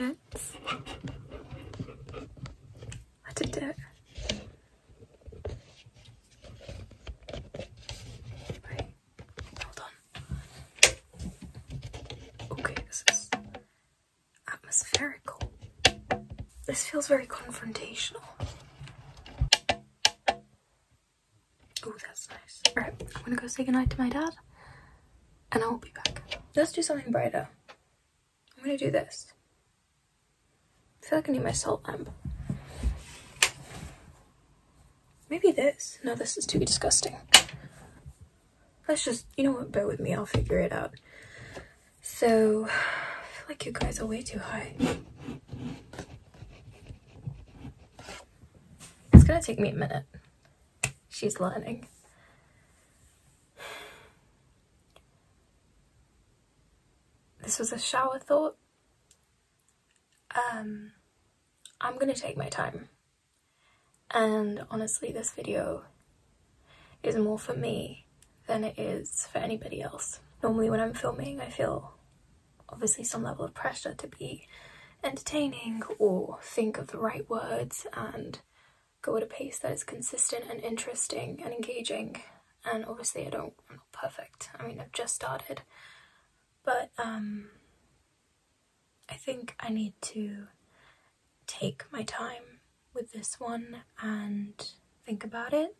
I did it. Wait, hold on. Okay, this is atmospherical. This feels very confrontational. Oh, that's nice. Alright, I'm gonna go say goodnight to my dad and I will be back. Let's do something brighter. I'm gonna do this. I feel like I need my salt lamp. Maybe this. No, this is too disgusting. Let's just, you know what, bear with me, I'll figure it out. So, I feel like you guys are way too high. It's gonna take me a minute. She's learning. This was a shower thought. Um, I'm gonna take my time. And honestly, this video is more for me than it is for anybody else. Normally, when I'm filming, I feel obviously some level of pressure to be entertaining or think of the right words and go at a pace that is consistent and interesting and engaging. And obviously, I don't, I'm not perfect. I mean, I've just started, but um, I think I need to take my time with this one and think about it.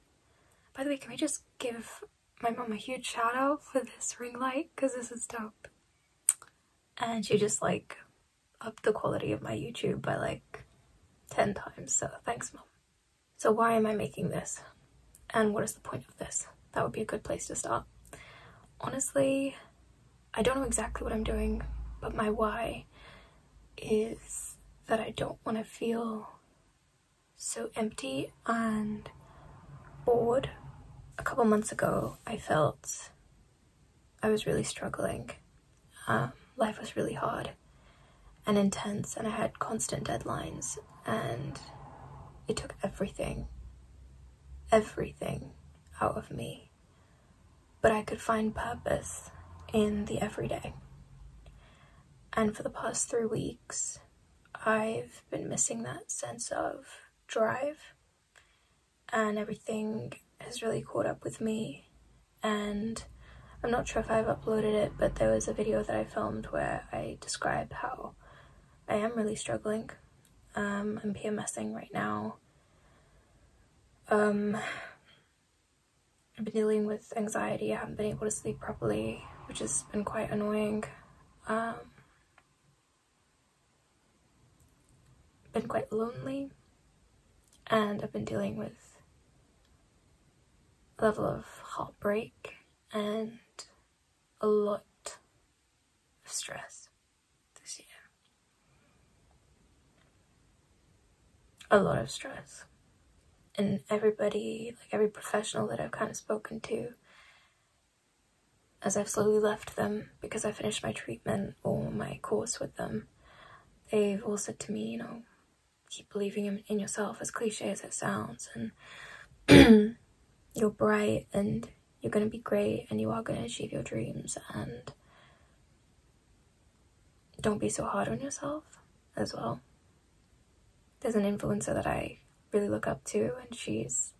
By the way, can we just give my mom a huge shout out for this ring light? Because this is dope. and she just like upped the quality of my YouTube by like 10 times. So thanks, mom. So why am I making this? And what is the point of this? That would be a good place to start. Honestly, I don't know exactly what I'm doing, but my why is that I don't want to feel so empty and bored. A couple months ago, I felt I was really struggling. Um, life was really hard and intense, and I had constant deadlines, and it took everything, everything out of me. But I could find purpose in the everyday. And for the past three weeks, I've been missing that sense of drive, and everything has really caught up with me. And I'm not sure if I've uploaded it, but there was a video that I filmed where I describe how I am really struggling. Um, I'm PMSing right now. Um, I've been dealing with anxiety. I haven't been able to sleep properly, which has been quite annoying. Um, been quite lonely, and I've been dealing with a level of heartbreak and a lot of stress this year. A lot of stress. And everybody, like every professional that I've kind of spoken to, as I've slowly left them because I finished my treatment or my course with them, they've all said to me, you know, keep believing in, in yourself, as cliche as it sounds, and you're bright and you're going to be great and you are going to achieve your dreams and don't be so hard on yourself as well. There's an influencer that I really look up to and she's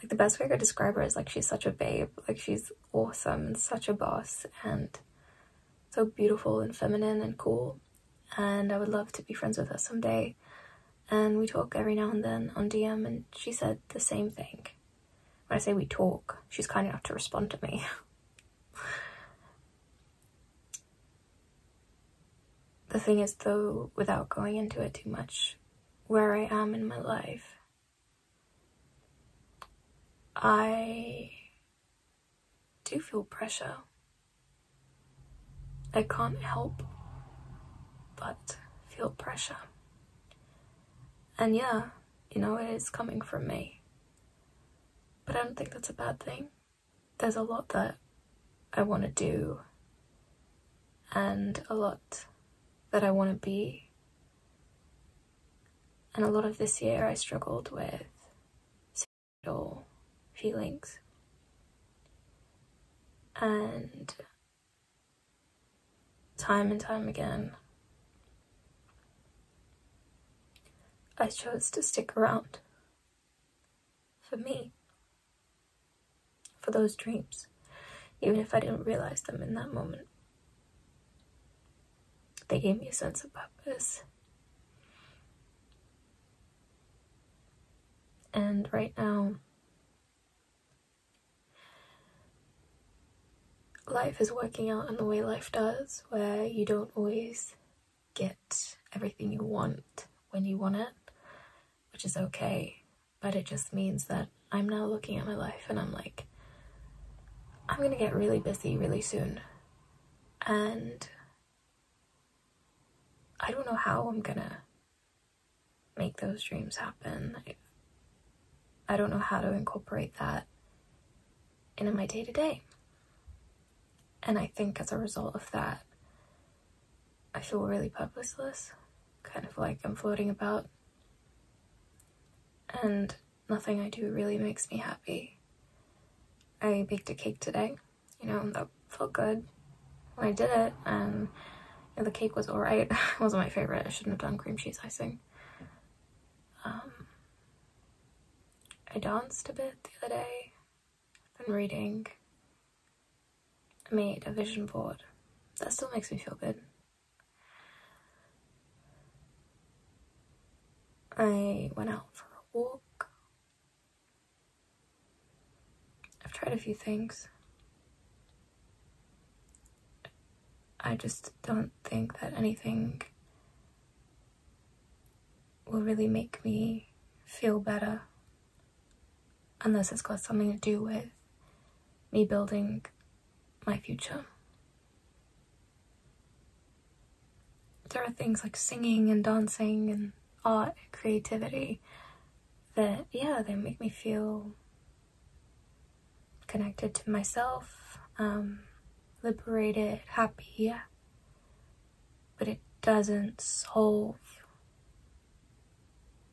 like the best way I could describe her is like she's such a babe. Like she's awesome and such a boss and so beautiful and feminine and cool. And I would love to be friends with her someday. And we talk every now and then on DM and she said the same thing when I say we talk, she's kind enough to respond to me. the thing is, though, without going into it too much, where I am in my life, I do feel pressure. I can't help but feel pressure. And yeah, you know, it is coming from me. But I don't think that's a bad thing. There's a lot that I want to do and a lot that I want to be. And a lot of this year I struggled with suicidal feelings. And time and time again, I chose to stick around. For me. For those dreams, even if I didn't realize them in that moment. They gave me a sense of purpose. And right now, life is working out in the way life does, where you don't always get everything you want when you want it, which is okay. But it just means that I'm now looking at my life and I'm like, I'm gonna get really busy really soon. And I don't know how I'm gonna make those dreams happen. I, I don't know how to incorporate that into my day to day. And I think as a result of that, I feel really purposeless, kind of like I'm floating about. And nothing I do really makes me happy. I baked a cake today. You know, that felt good when I did it. And you know, the cake was alright. it wasn't my favorite. I shouldn't have done cream cheese icing. Um, I danced a bit the other day. I've been reading. I made a vision board. That still makes me feel good. I went out for I've tried a few things. I just don't think that anything will really make me feel better unless it's got something to do with me building my future. There are things like singing and dancing and art, creativity that, yeah, they make me feel connected to myself, um, liberated, happy, yeah. But it doesn't solve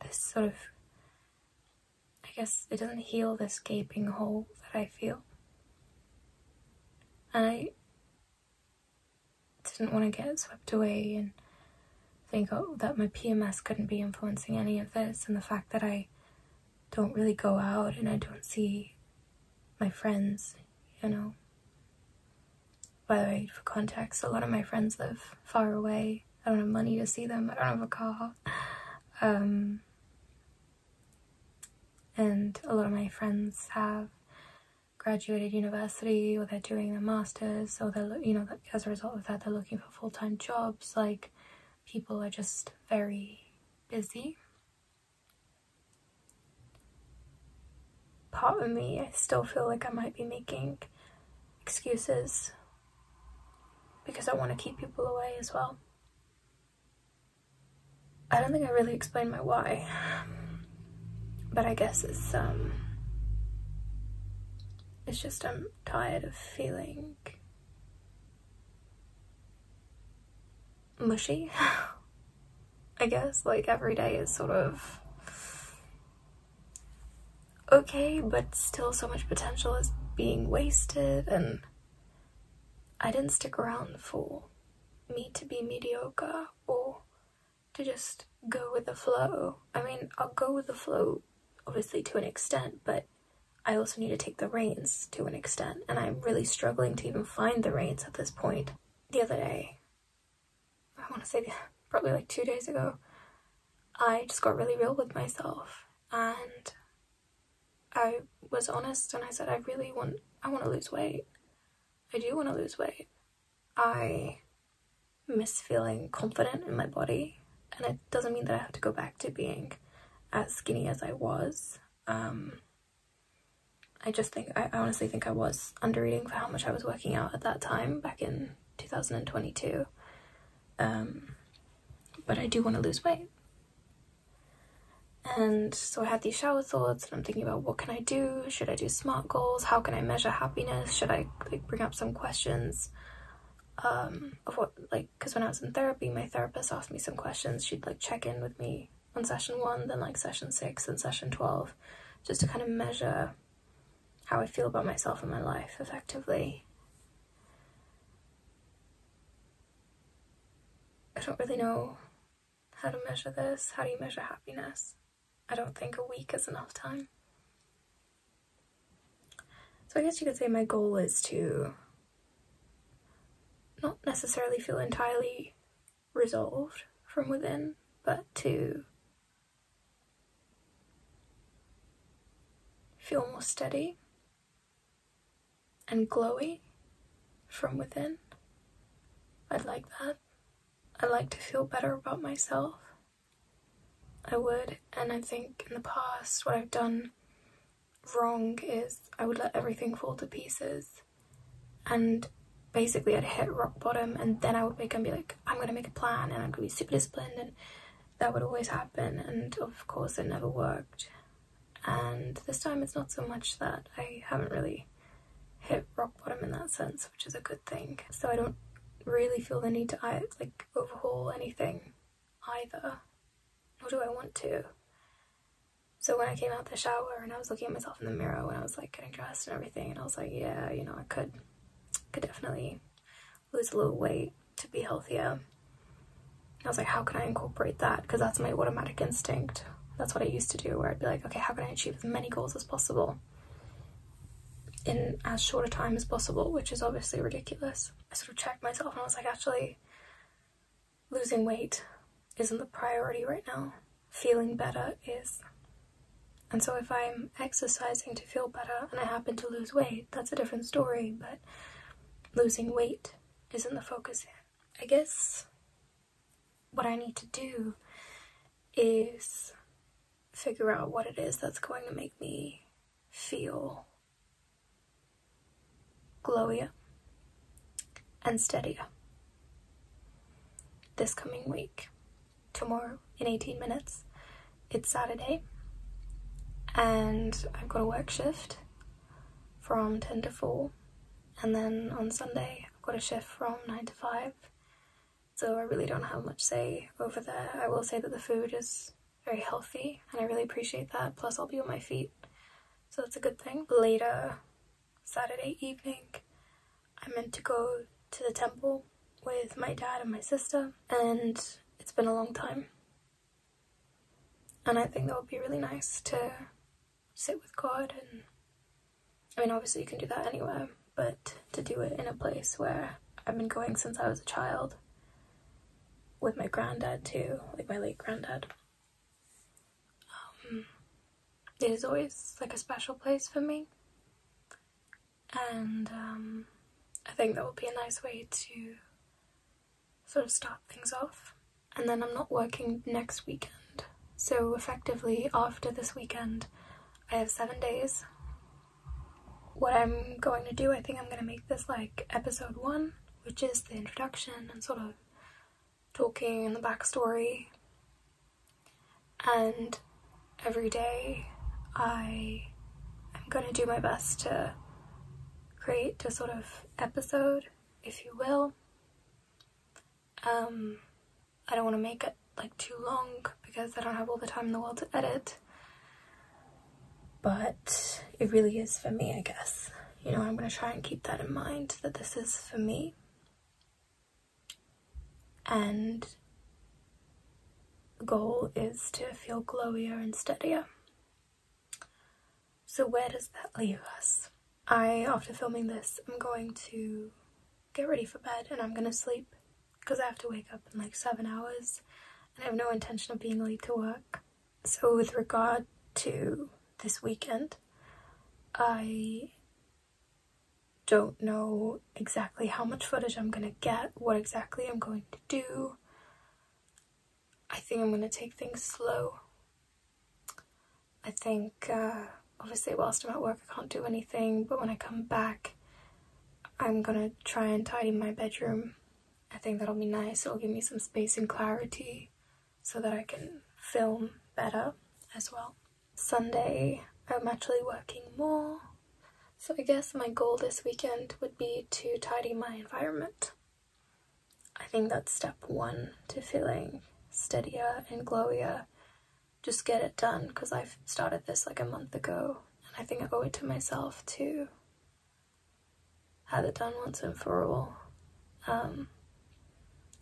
this sort of, I guess, it doesn't heal this gaping hole that I feel. And I didn't want to get swept away and think oh, that my PMS couldn't be influencing any of this, and the fact that I don't really go out and I don't see my friends, you know. By the way, for context, a lot of my friends live far away. I don't have money to see them. I don't have a car. Um, and a lot of my friends have graduated university or they're doing their masters or they're you know as a result of that they're looking for full-time jobs like people are just very busy part of me i still feel like i might be making excuses because i want to keep people away as well i don't think i really explained my why but i guess it's um it's just I'm tired of feeling mushy. I guess like every day is sort of okay, but still so much potential is being wasted and I didn't stick around for me to be mediocre or to just go with the flow. I mean, I'll go with the flow obviously to an extent, but I also need to take the reins to an extent, and I'm really struggling to even find the reins at this point. The other day, I want to say probably like two days ago, I just got really real with myself, and I was honest, and I said I really want I want to lose weight. I do want to lose weight. I miss feeling confident in my body, and it doesn't mean that I have to go back to being as skinny as I was. Um, I just think, I honestly think I was under eating for how much I was working out at that time back in 2022. Um, but I do want to lose weight. And so I had these shower thoughts, and I'm thinking about what can I do? Should I do SMART goals? How can I measure happiness? Should I like bring up some questions um, of what like because when I was in therapy, my therapist asked me some questions. She'd like check in with me on session one, then like session six and session twelve, just to kind of measure how I feel about myself and my life effectively. I don't really know how to measure this. How do you measure happiness? I don't think a week is enough time. So I guess you could say my goal is to not necessarily feel entirely resolved from within, but to feel more steady and glowy from within. I'd like that. I'd like to feel better about myself. I would, and I think in the past, what I've done wrong is I would let everything fall to pieces. And basically, I'd hit rock bottom, and then I would wake up and be like, I'm gonna make a plan, and I'm gonna be super disciplined, and that would always happen. And of course, it never worked. And this time, it's not so much that I haven't really hit rock bottom in that sense, which is a good thing. So I don't really feel the need to like overhaul anything either, do I want to. So when I came out the shower and I was looking at myself in the mirror when I was like getting dressed and everything, and I was like, yeah, you know, I could, could definitely lose a little weight to be healthier. I was like, how can I incorporate that? Because that's my automatic instinct. That's what I used to do, where I'd be like, okay, how can I achieve as many goals as possible? in as short a time as possible, which is obviously ridiculous. I sort of checked myself and I was like, actually, losing weight isn't the priority right now. Feeling better is. And so if I'm exercising to feel better and I happen to lose weight, that's a different story, but losing weight isn't the focus I guess what I need to do is figure out what it is that's going to make me feel glowier and steadier this coming week. Tomorrow, in 18 minutes, it's Saturday, and I've got a work shift from 10 to 4, and then on Sunday, I've got a shift from 9 to 5. So I really don't have much say over there. I will say that the food is very healthy, and I really appreciate that. Plus, I'll be on my feet, so that's a good thing. Later, Saturday evening, I'm meant to go to the temple with my dad and my sister, and been a long time. And I think that would be really nice to sit with God. And I mean, obviously, you can do that anywhere, but to do it in a place where I've been going since I was a child with my granddad, too, like my late granddad. Um, it is always like a special place for me. And um, I think that would be a nice way to sort of start things off. And then I'm not working next weekend. So, effectively, after this weekend, I have seven days. What I'm going to do, I think I'm going to make this like episode one, which is the introduction and sort of talking and the backstory. And every day, I am going to do my best to create a sort of episode, if you will. Um, I don't want to make it like too long because I don't have all the time in the world to edit. But it really is for me, I guess. You know, I'm going to try and keep that in mind that this is for me. And the goal is to feel glowier and steadier. So, where does that leave us? I, after filming this, I'm going to get ready for bed and I'm going to sleep because I have to wake up in like seven hours and I have no intention of being late to work. So, with regard to this weekend, I don't know exactly how much footage I'm gonna get, what exactly I'm going to do. I think I'm gonna take things slow. I think, uh, obviously, whilst I'm at work, I can't do anything, but when I come back, I'm gonna try and tidy my bedroom I think that'll be nice. It'll give me some space and clarity so that I can film better as well. Sunday, I'm actually working more. So I guess my goal this weekend would be to tidy my environment. I think that's step one to feeling steadier and glowier. Just get it done because I've started this like a month ago and I think I owe it to myself to have it done once and for all. Um,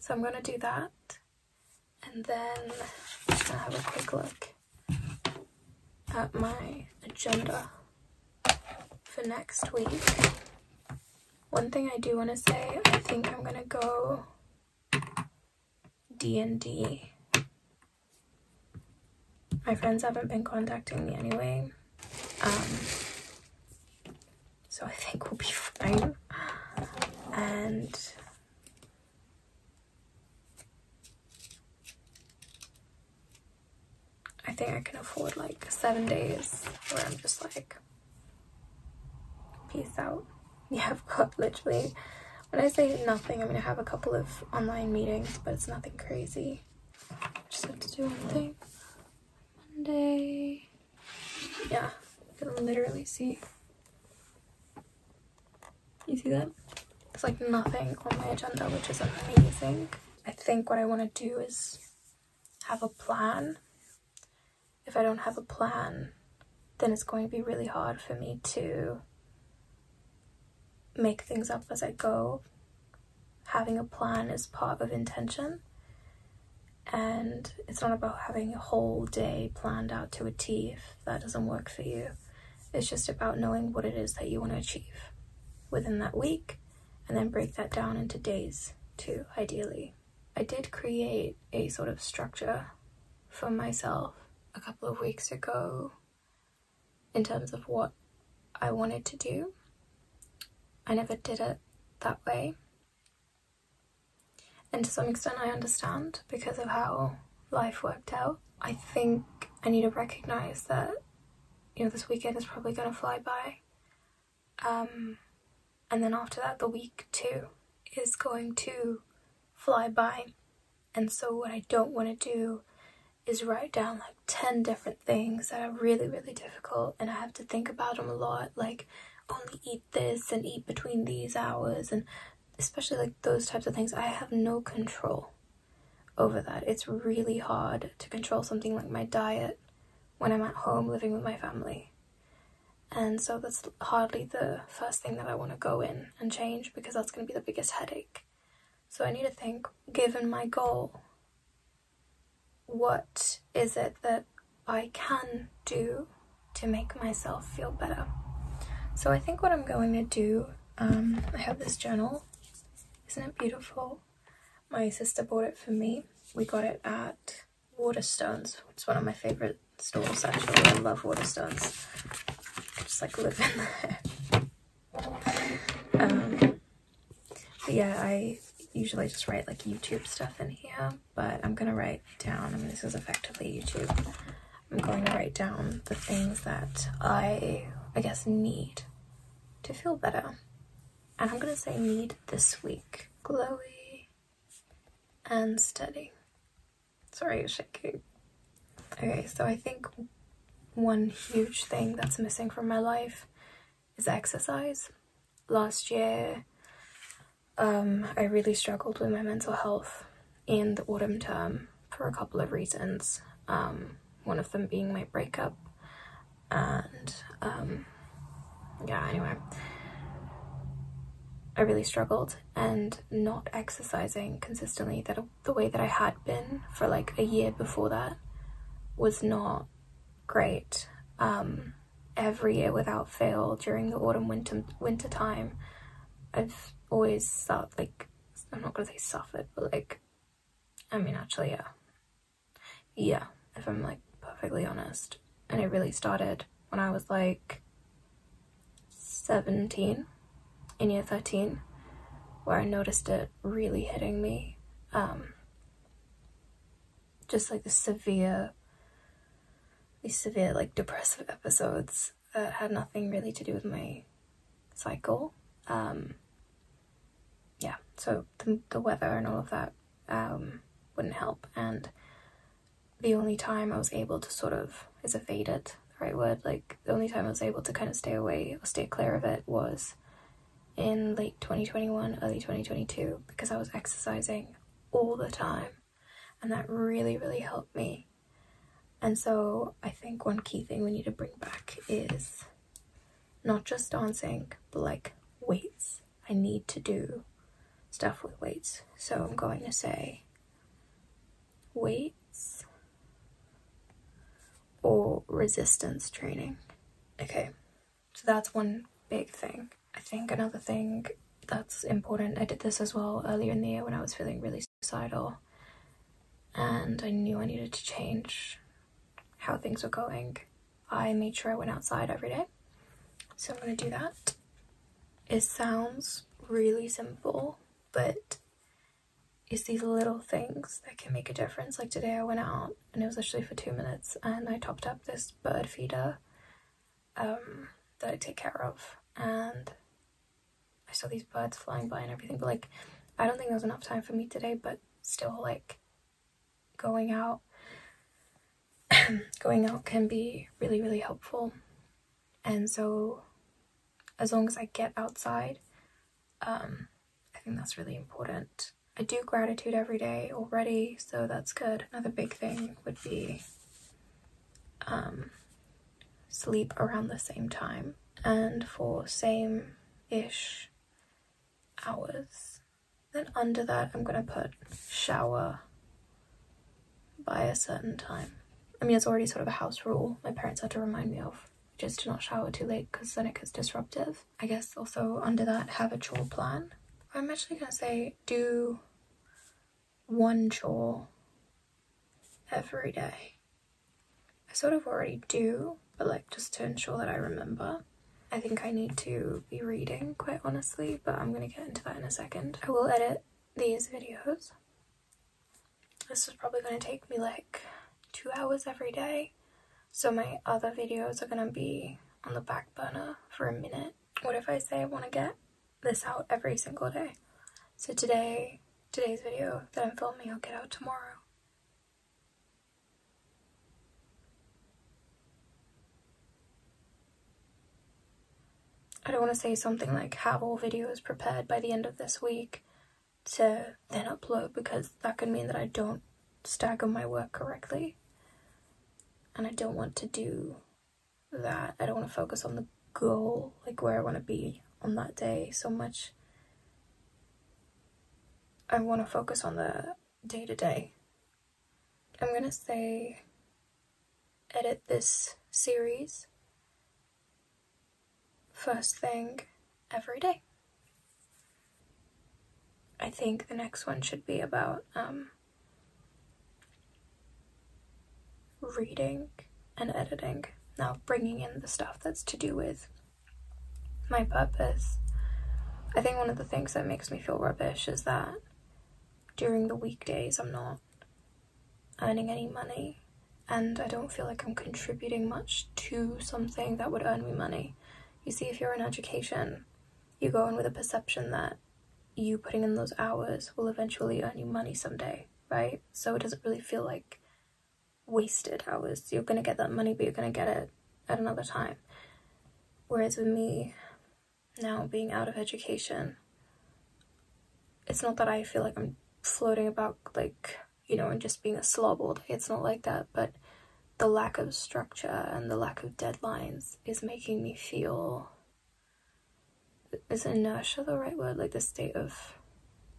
so I'm going to do that. And then I'm have a quick look at my agenda for next week. One thing I do want to say, I think I'm going to go DND. My friends haven't been contacting me anyway. Um, so I think we'll be fine. And I think I can afford like seven days where I'm just like, peace out. Yeah, I've got literally, when I say nothing, I mean I have a couple of online meetings, but it's nothing crazy. I just have to do one thing. Monday. Yeah, you can literally see. You see that? It's like nothing on my agenda, which is amazing. I think what I want to do is have a plan if I don't have a plan, then it's going to be really hard for me to make things up as I go. Having a plan is part of intention, and it's not about having a whole day planned out to a T if that doesn't work for you. It's just about knowing what it is that you want to achieve within that week and then break that down into days too, ideally. I did create a sort of structure for myself a couple of weeks ago in terms of what I wanted to do. I never did it that way. And to some extent, I understand because of how life worked out. I think I need to recognize that, you know, this weekend is probably going to fly by. Um, and then after that, the week too is going to fly by. And so, what I don't want to do is write down like 10 different things that are really, really difficult, and I have to think about them a lot. Like, only eat this and eat between these hours, and especially like those types of things. I have no control over that. It's really hard to control something like my diet when I'm at home living with my family. And so that's hardly the first thing that I want to go in and change because that's going to be the biggest headache. So I need to think, given my goal, what is it that I can do to make myself feel better? So I think what I'm going to do, um, I have this journal. Isn't it beautiful? My sister bought it for me. We got it at Waterstones, It's one of my favorite stores actually. I love Waterstones. Just like live in there. Um, but yeah, I usually just write like YouTube stuff in here, but I'm gonna write down, I mean, this is effectively YouTube. I'm going to write down the things that I, I guess, need to feel better. And I'm gonna say need this week. Glowy and steady. Sorry, you're shaking. Okay, so I think one huge thing that's missing from my life is exercise. Last year, um, I really struggled with my mental health in the autumn term for a couple of reasons. Um, one of them being my breakup, and um, yeah, anyway, I really struggled, and not exercising consistently that the way that I had been for like a year before that was not great. Um, every year without fail during the autumn winter winter time, I've always thought like I'm not gonna say suffered, but like I mean actually yeah. Yeah, if I'm like perfectly honest. And it really started when I was like 17 in year 13 where I noticed it really hitting me. Um, just like the severe, these severe like depressive episodes that had nothing really to do with my cycle. Um, so the, the weather and all of that um, wouldn't help. And the only time I was able to sort of, is evaded the right word? Like, the only time I was able to kind of stay away or stay clear of it was in late 2021, early 2022, because I was exercising all the time. And that really, really helped me. And so I think one key thing we need to bring back is not just dancing, but like weights. I need to do stuff with weights. So I'm going to say weights or resistance training. Okay, so that's one big thing. I think another thing that's important, I did this as well earlier in the year when I was feeling really suicidal and I knew I needed to change how things were going. I made sure I went outside every day. So I'm to do that. It sounds really simple, but it's these little things that can make a difference. Like today I went out and it was literally for two minutes and I topped up this bird feeder um, that I take care of and I saw these birds flying by and everything but like I don't think there was enough time for me today but still like going out going out can be really really helpful and so as long as I get outside um, think that's really important. I do gratitude every day already, so that's good. Another big thing would be um, sleep around the same time and for same ish hours. Then under that, I'm gonna put shower by a certain time. I mean, it's already sort of a house rule my parents had to remind me of, just to not shower too late because then it gets disruptive. I guess also under that, have a chore plan. I'm actually gonna say do one chore every day. I sort of already do, but like just to ensure that I remember. I think I need to be reading, quite honestly, but I'm gonna get into that in a second. I will edit these videos this is probably going to take me like two hours every day. So my other videos are going to be on the back burner for a minute. What if I say I want to get this out every single day? So today, today's video that I'm filming will get out tomorrow. I don't want to say something like have all videos prepared by the end of this week to then upload because that could mean that I don't stagger my work correctly. And I don't want to do that. I don't want to focus on the goal, like where I want to be on that day so much. I want to focus on the day to day. I'm going to say edit this series first thing every day. I think the next one should be about um, reading and editing. Now, bringing in the stuff that's to do with my purpose. I think one of the things that makes me feel rubbish is that during the weekdays I'm not earning any money and I don't feel like I'm contributing much to something that would earn me money. You see, if you're in education, you go in with a perception that you putting in those hours will eventually earn you money someday, right? So it doesn't really feel like wasted hours. You're gonna get that money, but you're gonna get it at another time. Whereas with me, now being out of education, it's not that I feel like I'm floating about like, you know, and just being a slob all day. It's not like that, but the lack of structure and the lack of deadlines is making me feel is inertia the right word? Like the state of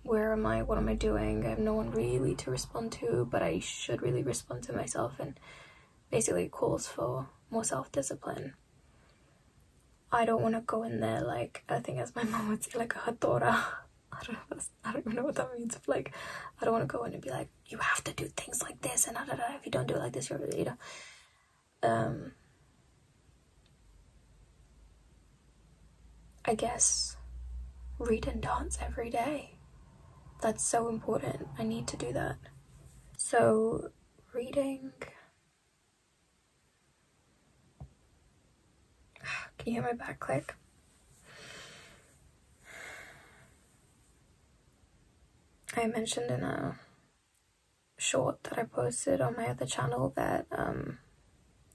where am I? What am I doing? I have no one really to respond to, but I should really respond to myself and basically calls for more self discipline. I don't want to go in there like I think as my mom would say like a hatora. I don't know. I don't even know what that means. But like, I don't want to go in and be like, you have to do things like this, and da, da, da. if you don't do it like this, you're you know. Um, I guess read and dance every day. That's so important. I need to do that. So, reading. Can you hear my back click? I mentioned in a short that I posted on my other channel that um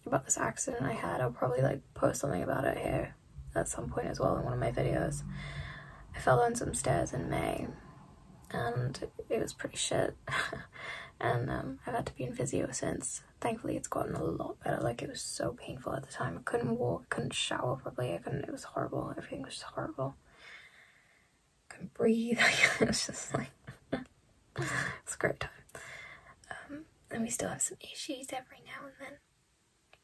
about this accident I had. I'll probably like post something about it here at some point as well in one of my videos. I fell down some stairs in May and it was pretty shit. and um, I've had to be in physio since. Thankfully, it's gotten a lot better. Like, it was so painful at the time. I couldn't walk, couldn't shower properly. I couldn't, it was horrible. Everything was just horrible. I couldn't breathe. it was just like, it's a great time. Um, and we still have some issues every now and then.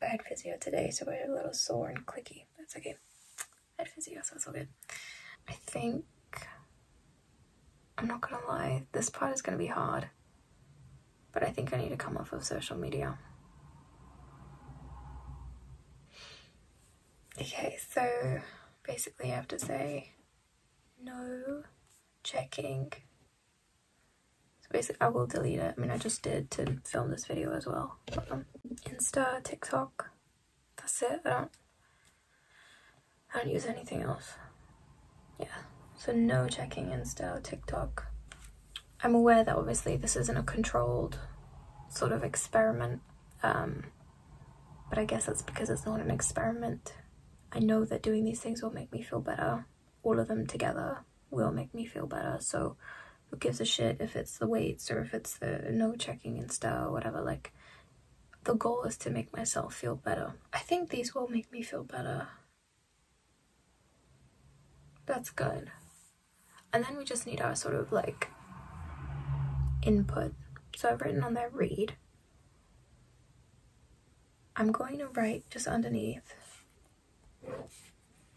I had physio today, so we're a little sore and clicky. That's okay. I had physio, so it's all good. I think, I'm not gonna lie, this part is gonna be hard. But I think I need to come off of social media. Okay, so basically I have to say no checking. So basically I will delete it. I mean I just did to film this video as well. But, um, Insta, TikTok, that's it. I don't I don't use anything else. Yeah, so no checking Insta, TikTok. I'm aware that obviously this isn't a controlled sort of experiment, um, but I guess that's because it's not an experiment. I know that doing these things will make me feel better. All of them together will make me feel better. So who gives a shit if it's the weights or if it's the no checking Insta or whatever. Like the goal is to make myself feel better. I think these will make me feel better. That's good. And then we just need our sort of like input. So I've written on there read. I'm going to write just underneath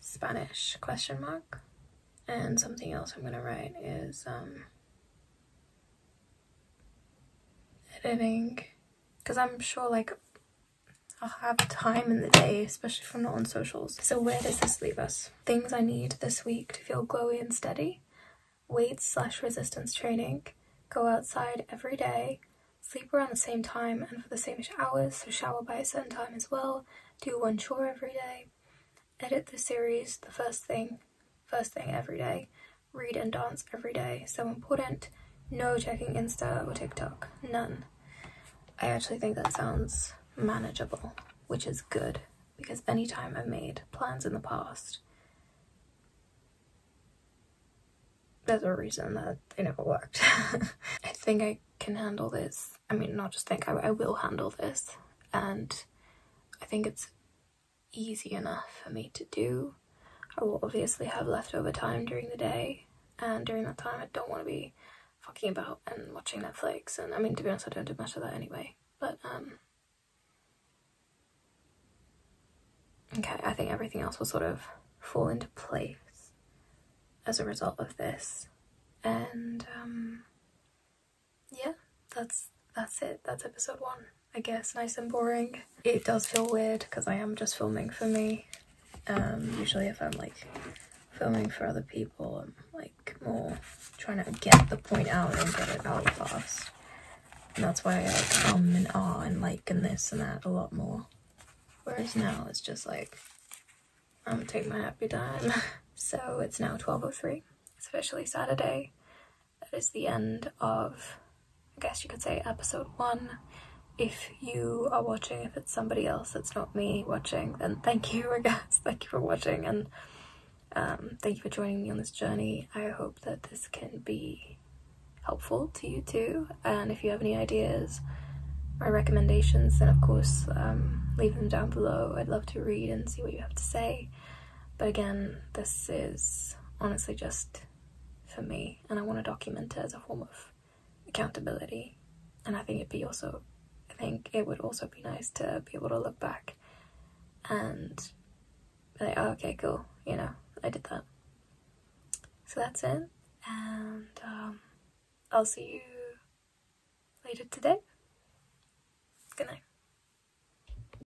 Spanish question mark. And something else I'm gonna write is um editing because I'm sure like I'll have time in the day, especially if I'm not on socials. So where does this leave us? Things I need this week to feel glowy and steady. Weights slash resistance training. Go outside every day. sleep around the same time and for the same hours, so shower by a certain time as well, do one chore every day, edit the series the first thing, first thing every day, read and dance every day, so important, no checking Insta or TikTok, none. I actually think that sounds manageable, which is good because anytime I've made plans in the past, there's a reason that they never worked. I think I can handle this. I mean, not just think, I, I will handle this. And I think it's easy enough for me to do. I will obviously have leftover time during the day, and during that time, I don't want to be fucking about and watching Netflix. And I mean, to be honest, I don't do much of that anyway. But, um, okay, I think everything else will sort of fall into place as a result of this. And, um, yeah, that's that's it. That's episode one. I guess nice and boring. It does feel weird because I am just filming for me. Um, usually if I'm like filming for other people, I'm like more trying to get the point out and get it out fast. And that's why I like um and ah and like and this and that a lot more. Whereas now it's just like I'm gonna take my happy time. so it's now 12.03. It's officially Saturday. That is the end of I guess you could say episode one. If you are watching, if it's somebody else that's not me watching, then thank you, I guess. Thank you for watching and um, thank you for joining me on this journey. I hope that this can be helpful to you too. And if you have any ideas or recommendations, then of course um, leave them down below. I'd love to read and see what you have to say. But again, this is honestly just for me, and I want to document it as a form of accountability. And I think it'd be also, I think it would also be nice to be able to look back and be like, oh, okay, cool, you know, I did that. So that's it, and um, I'll see you later today.